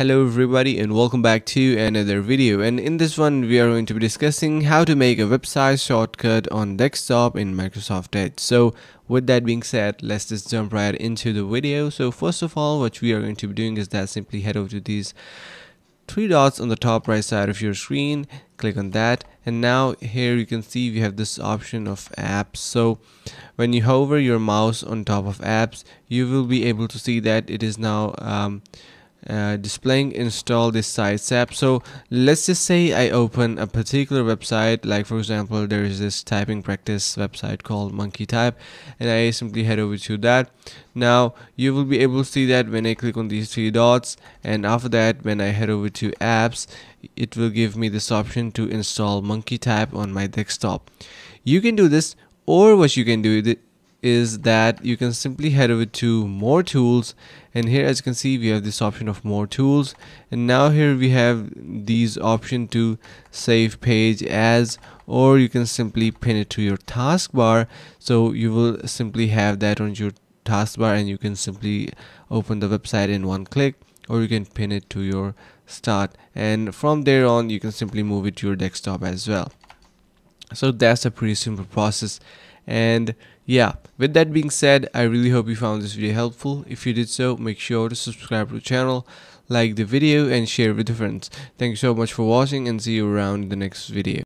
Hello everybody and welcome back to another video and in this one we are going to be discussing how to make a website shortcut on desktop in Microsoft Edge. So with that being said let's just jump right into the video. So first of all what we are going to be doing is that simply head over to these three dots on the top right side of your screen click on that and now here you can see we have this option of apps so when you hover your mouse on top of apps you will be able to see that it is now um, uh, displaying install this sites app. So let's just say I open a particular website like for example there is this typing practice website called Monkeytype and I simply head over to that. Now you will be able to see that when I click on these three dots and after that when I head over to apps it will give me this option to install Monkeytype on my desktop. You can do this or what you can do is that you can simply head over to more tools. And here as you can see we have this option of more tools. And now here we have these option to save page as or you can simply pin it to your taskbar. So you will simply have that on your taskbar and you can simply open the website in one click or you can pin it to your start. And from there on you can simply move it to your desktop as well so that's a pretty simple process. And yeah with that being said i really hope you found this video helpful. If you did so make sure to subscribe to the channel like the video and share with your friends. Thank you so much for watching and see you around in the next video